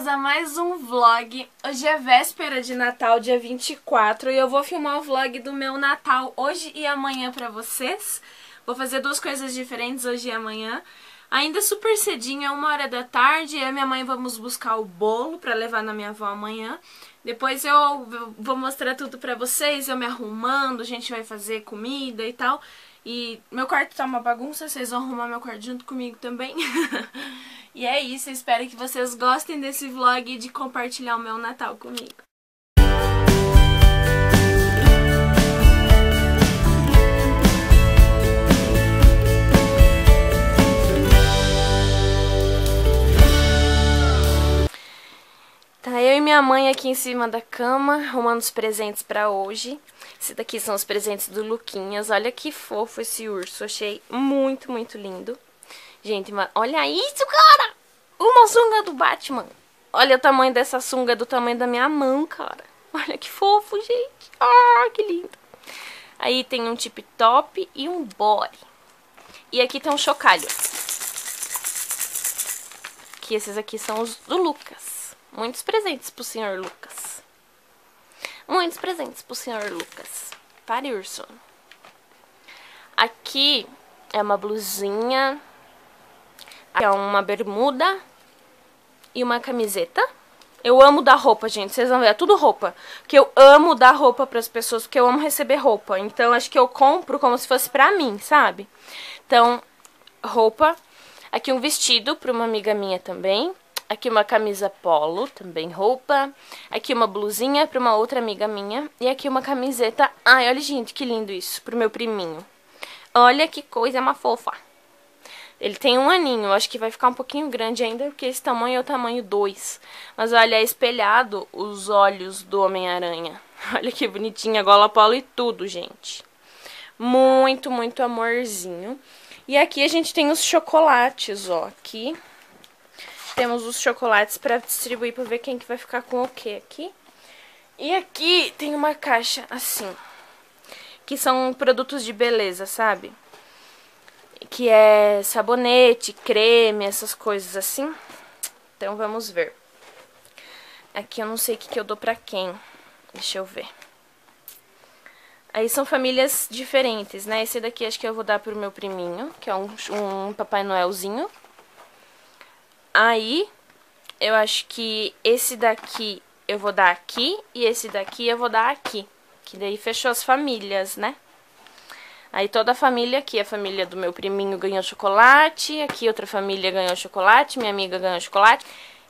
bem-vindas a mais um vlog. Hoje é véspera de Natal, dia 24, e eu vou filmar o vlog do meu Natal hoje e amanhã pra vocês. Vou fazer duas coisas diferentes hoje e amanhã. Ainda super cedinho, é uma hora da tarde, e minha mãe vamos buscar o bolo pra levar na minha avó amanhã. Depois eu vou mostrar tudo pra vocês, eu me arrumando, a gente vai fazer comida e tal. E meu quarto tá uma bagunça, vocês vão arrumar meu quarto junto comigo também. e é isso, eu espero que vocês gostem desse vlog e de compartilhar o meu Natal comigo. Tá eu e minha mãe aqui em cima da cama, arrumando os presentes pra hoje. Esse daqui são os presentes do Luquinhas. Olha que fofo esse urso. Achei muito, muito lindo. Gente, olha isso, cara! Uma sunga do Batman. Olha o tamanho dessa sunga, do tamanho da minha mão, cara. Olha que fofo, gente. Ah, que lindo. Aí tem um tip top e um body. E aqui tem um chocalho. Que esses aqui são os do Lucas. Muitos presentes pro senhor Lucas. Muitos presentes pro senhor Lucas. Para Urson. Aqui é uma blusinha. É uma bermuda. E uma camiseta. Eu amo dar roupa, gente. Vocês vão ver, é tudo roupa. Porque eu amo dar roupa pras pessoas, porque eu amo receber roupa. Então, acho que eu compro como se fosse pra mim, sabe? Então, roupa. Aqui um vestido pra uma amiga minha também. Aqui uma camisa polo, também roupa. Aqui uma blusinha para uma outra amiga minha. E aqui uma camiseta. Ai, olha, gente, que lindo isso. Pro meu priminho. Olha que coisa uma fofa. Ele tem um aninho, acho que vai ficar um pouquinho grande ainda, porque esse tamanho é o tamanho 2. Mas olha, é espelhado os olhos do Homem-Aranha. Olha que bonitinha, gola polo e tudo, gente. Muito, muito amorzinho. E aqui a gente tem os chocolates, ó, aqui temos os chocolates para distribuir para ver quem que vai ficar com o que aqui. E aqui tem uma caixa assim, que são produtos de beleza, sabe? Que é sabonete, creme, essas coisas assim. Então vamos ver. Aqui eu não sei o que, que eu dou pra quem. Deixa eu ver. Aí são famílias diferentes, né? Esse daqui acho que eu vou dar pro meu priminho, que é um, um Papai Noelzinho. Aí, eu acho que esse daqui eu vou dar aqui e esse daqui eu vou dar aqui. Que daí fechou as famílias, né? Aí toda a família aqui, a família do meu priminho ganhou chocolate, aqui outra família ganhou chocolate, minha amiga ganhou chocolate.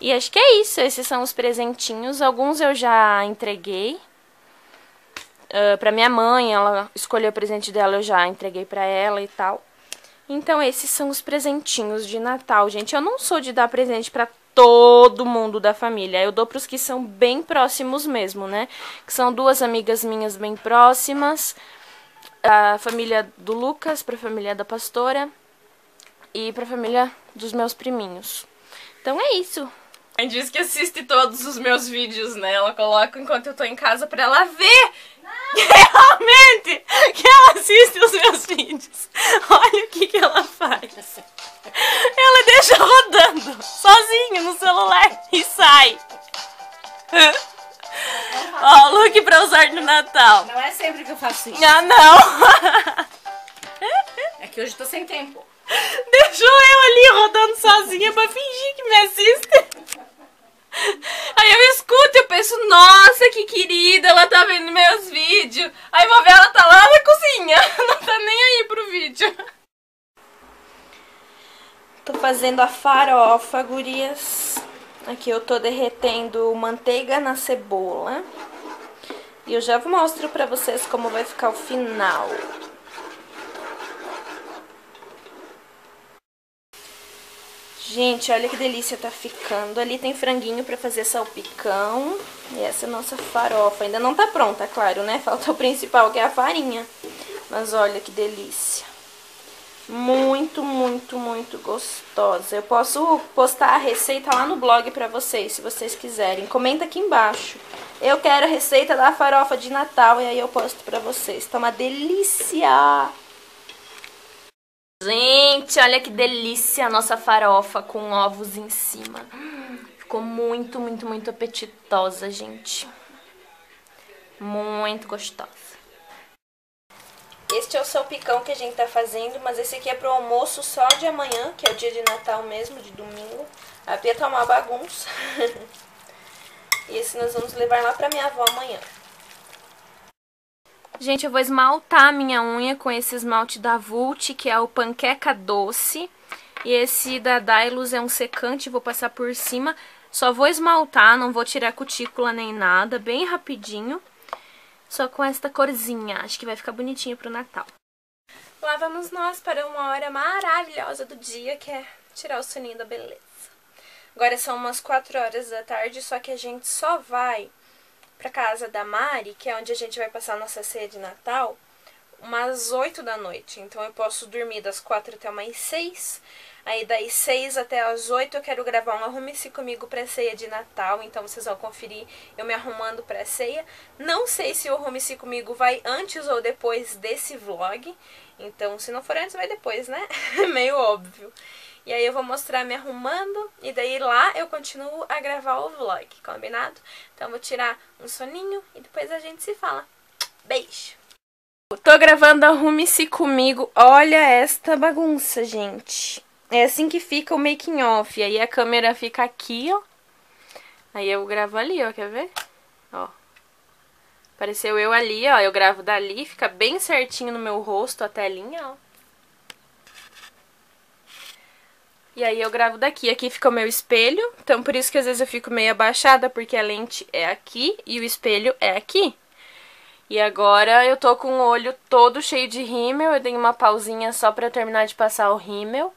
E acho que é isso, esses são os presentinhos. Alguns eu já entreguei. Uh, pra minha mãe, ela escolheu o presente dela, eu já entreguei pra ela e tal. Então, esses são os presentinhos de Natal, gente. Eu não sou de dar presente pra todo mundo da família. Eu dou pros que são bem próximos mesmo, né? Que são duas amigas minhas bem próximas. A família do Lucas, pra família da pastora. E pra família dos meus priminhos. Então é isso. Ela diz que assiste todos os meus vídeos, né? Ela coloca enquanto eu tô em casa pra ela ver realmente que ela assiste os meus vídeos. Olha o que, que ela faz. Ela deixa rodando sozinha no celular e sai. Ó, look pra usar no Natal. Não é sempre que eu faço isso. Ah, não. É que hoje eu tô sem tempo. Deixou eu ali rodando sozinha pra fingir que me assiste. Aí eu escuto e eu penso, nossa, que querida, ela tá vendo meus vídeos. Aí vou ver, ela tá lá na cozinha, não tá nem aí pro vídeo. Tô fazendo a farofa, gurias. Aqui eu tô derretendo manteiga na cebola. E eu já mostro pra vocês como vai ficar o final. Gente, olha que delícia tá ficando. Ali tem franguinho pra fazer salpicão. E essa é a nossa farofa. Ainda não tá pronta, claro, né? Falta o principal, que é a farinha. Mas olha que delícia. Muito, muito, muito gostosa. Eu posso postar a receita lá no blog pra vocês, se vocês quiserem. Comenta aqui embaixo. Eu quero a receita da farofa de Natal e aí eu posto pra vocês. Tá uma delícia! Gente, olha que delícia a nossa farofa com ovos em cima. Ficou muito, muito, muito apetitosa, gente. Muito gostosa. Este é o salpicão que a gente tá fazendo, mas esse aqui é pro almoço só de amanhã, que é o dia de Natal mesmo, de domingo. A Pia tá uma bagunça. e esse nós vamos levar lá pra minha avó amanhã. Gente, eu vou esmaltar minha unha com esse esmalte da Vult, que é o Panqueca Doce. E esse da Dailus é um secante, vou passar por cima. Só vou esmaltar, não vou tirar cutícula nem nada, bem rapidinho. Só com esta corzinha, acho que vai ficar bonitinho pro Natal. Lá vamos nós para uma hora maravilhosa do dia, que é tirar o soninho da beleza. Agora são umas 4 horas da tarde, só que a gente só vai pra casa da Mari, que é onde a gente vai passar nossa ceia de Natal, umas 8 da noite. Então eu posso dormir das 4 até umas 6. Aí das 6 até as 8 eu quero gravar um Arrume-se Comigo pra ceia de Natal. Então vocês vão conferir eu me arrumando pra ceia. Não sei se o Arrume-se Comigo vai antes ou depois desse vlog. Então se não for antes, vai depois, né? Meio óbvio. E aí eu vou mostrar me arrumando e daí lá eu continuo a gravar o vlog, combinado? Então vou tirar um soninho e depois a gente se fala. Beijo! Tô gravando Arrume-se Comigo. Olha esta bagunça, gente. É assim que fica o making off. Aí a câmera fica aqui, ó. Aí eu gravo ali, ó, quer ver? Ó. Apareceu eu ali, ó. Eu gravo dali, fica bem certinho no meu rosto a telinha, ó. E aí eu gravo daqui. Aqui fica o meu espelho. Então por isso que às vezes eu fico meio abaixada, porque a lente é aqui e o espelho é aqui. E agora eu tô com o olho todo cheio de rímel. Eu dei uma pausinha só pra terminar de passar o rímel.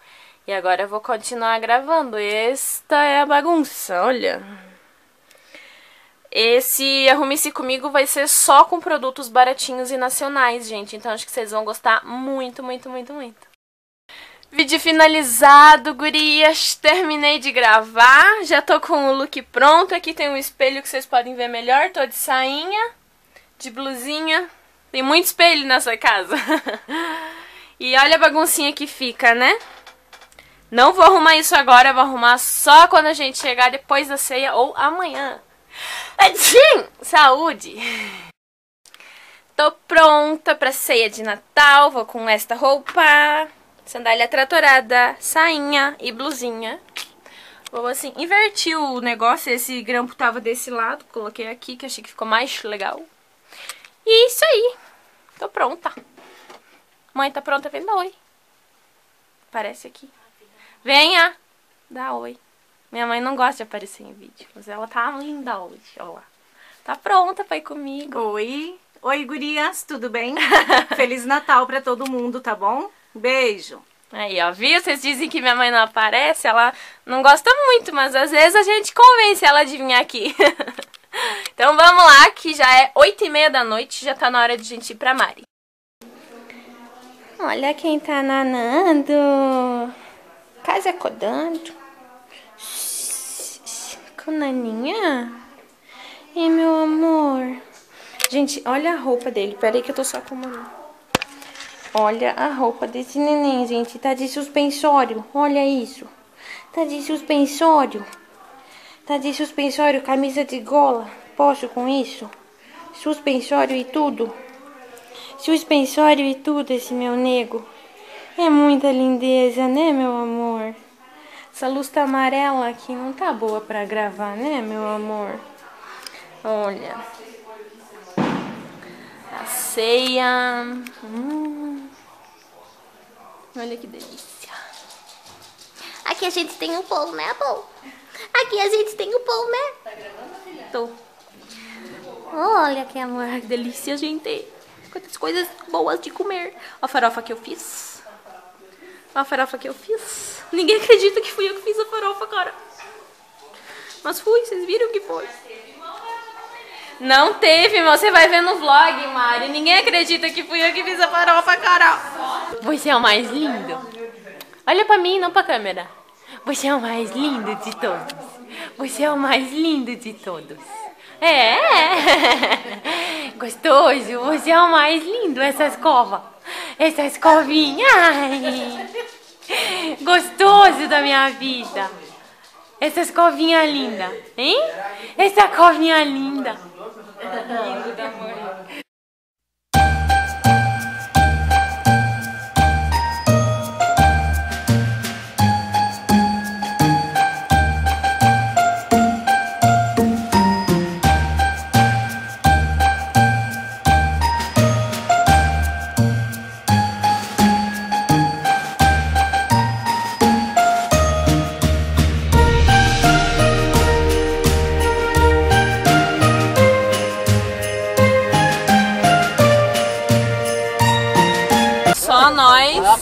E agora eu vou continuar gravando. Esta é a bagunça, olha. Esse Arrume-se Comigo vai ser só com produtos baratinhos e nacionais, gente. Então acho que vocês vão gostar muito, muito, muito, muito. Vídeo finalizado, gurias. Terminei de gravar. Já tô com o look pronto. Aqui tem um espelho que vocês podem ver melhor. Tô de sainha, de blusinha. Tem muito espelho nessa casa. e olha a baguncinha que fica, né? Não vou arrumar isso agora, vou arrumar só quando a gente chegar depois da ceia ou amanhã. Tchim! Saúde! Tô pronta pra ceia de Natal, vou com esta roupa, sandália tratorada, sainha e blusinha. Vou assim, inverti o negócio, esse grampo tava desse lado, coloquei aqui que achei que ficou mais legal. E isso aí, tô pronta. Mãe, tá pronta? Vem dar oi. Aparece aqui. Venha! Dá oi. Minha mãe não gosta de aparecer em vídeo, mas ela tá linda hoje, ó lá. Tá pronta pra ir comigo. Oi. Oi, gurias, tudo bem? Feliz Natal pra todo mundo, tá bom? Beijo. Aí, ó, viu? Vocês dizem que minha mãe não aparece, ela não gosta muito, mas às vezes a gente convence ela de vir aqui. então vamos lá, que já é oito e meia da noite, já tá na hora de a gente ir pra Mari. Olha quem tá nanando. Casa acordando. Com naninha? E meu amor? Gente, olha a roupa dele. Peraí que eu tô só com uma... Olha a roupa desse neném, gente. Tá de suspensório. Olha isso. Tá de suspensório. Tá de suspensório, camisa de gola. Posso com isso? Suspensório e tudo. Suspensório e tudo esse meu nego. É muita lindeza, né, meu amor? Essa luz tá amarela aqui não tá boa pra gravar, né, meu amor? Olha. A ceia. Hum. Olha que delícia. Aqui a gente tem um pão, né, pão? Aqui a gente tem um pão, né? Tá gravando, filha? Tô. Olha que amor, que delícia, gente. Quantas coisas boas de comer. A farofa que eu fiz. A farofa que eu fiz. Ninguém acredita que fui eu que fiz a farofa, cara. Mas fui, vocês viram que foi. Não teve, mas você vai ver no vlog, Mari. Ninguém acredita que fui eu que fiz a farofa, cara. Você é o mais lindo. Olha pra mim, não pra câmera. Você é o mais lindo de todos. Você é o mais lindo de todos. É. Gostoso. Você é o mais lindo, essa escova. Essa escovinha. Ai. Gostoso da minha vida. Essa escovinha linda, hein? Essa covinha linda. Lindo da mãe.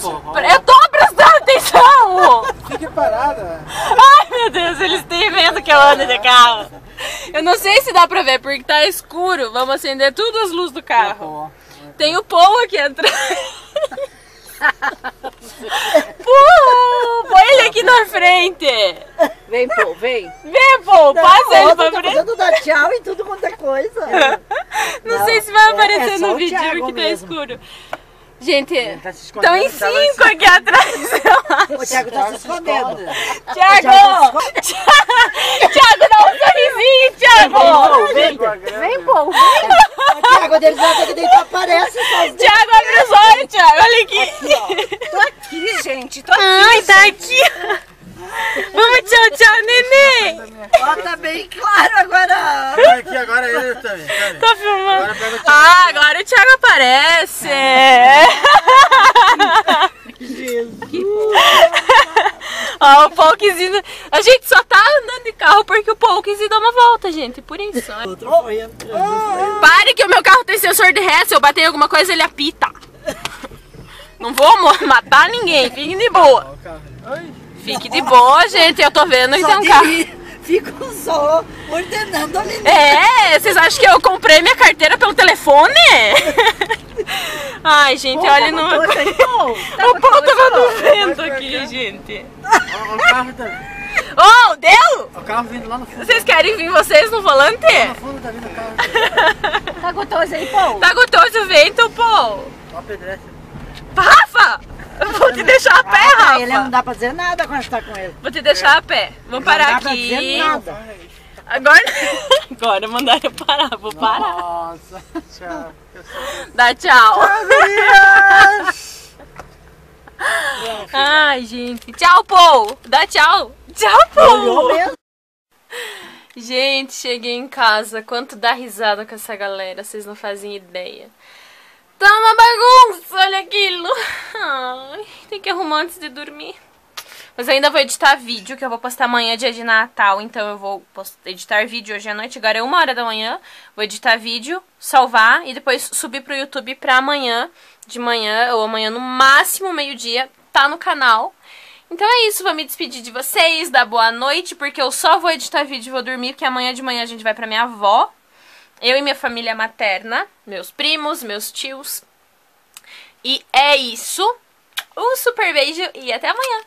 Nós. Eu tô prestando atenção! Fique parada. Ai meu Deus, eles têm medo que eu ande de carro. Eu não sei se dá pra ver porque tá escuro. Vamos acender todas as luzes do carro. Tem o Paul aqui atrás. Pô, põe ele aqui na frente. Vem, pô, vem. Vem, Paul, passa ele pra tá frente. fazendo dar tchau e tudo quanto é coisa. Não, sei se vai é- aparecer é no vídeo porque tá mesmo. escuro. Gente, tá estão tá em cinco aqui atrás, eu acho. O Thiago tá se escondendo. Thiago! Thiago, dá um sorrisinho, Thiago! Vem, Vem, pô. Thiago deles vai ter que deitar, aparece só. Thiago, abre os olhos, Thiago, olha aqui. Tô aqui, gente. Tô aqui. Ai, tá aqui. Vamos, tchau, tchau, neném. Ó, tá bem claro agora. Vai aqui agora ele também. pera. Tô filmando. Agora pega o Thiago. Ah, agora o Thiago aparece. Ó, A gente só tá andando de carro porque o Paul quis ir dar uma volta, gente. Por isso. Outro foi entrando. Pare que o meu carro tem sensor de ré. Se eu bater em alguma coisa, ele apita. Não vou matar ninguém. Fique de boa. Fique de boa, gente. Eu tô vendo que tem Só um carro. Fico só ordenando ali. É, vocês acham que eu comprei minha carteira pelo telefone? Ai, gente, olha no. Tô. O pau tava no aqui, gente. ó, o carro também. Oh, deu? O carro vindo lá no fundo. Vocês querem vir vocês no volante? No fundo tá vindo o carro. Tá gostoso aí, pô? Tá gostoso o vento, pô. Ó, pedestre. Rafa! Eu vou te deixar a pé, Ah, Rafa. ele não dá pra dizer nada quando está com ele. Vou te deixar a pé. Vamos parar dá pra dizer aqui. nada. Agora. Agora mandaram eu parar. Vou parar. Nossa, tchau. Dá tchau. Ai, gente. Tchau, Paul. Dá tchau. Tchau, Paul. Gente, cheguei em casa. Quanto dá risada com essa galera, vocês não fazem ideia. Tá uma bagunça, olha aquilo. Ai, tem que arrumar antes de dormir. Mas eu ainda vou editar vídeo, que eu vou postar amanhã, dia de Natal. Então eu vou editar vídeo hoje à noite. Agora é uma hora da manhã. Vou editar vídeo, salvar e depois subir pro YouTube pra amanhã, de manhã, ou amanhã no máximo meio-dia, tá no canal. Então é isso, vou me despedir de vocês, dar boa noite, porque eu só vou editar vídeo e vou dormir, porque amanhã de manhã a gente vai pra minha avó. Eu e minha família materna, meus primos, meus tios. E é isso. Um super beijo e até amanhã.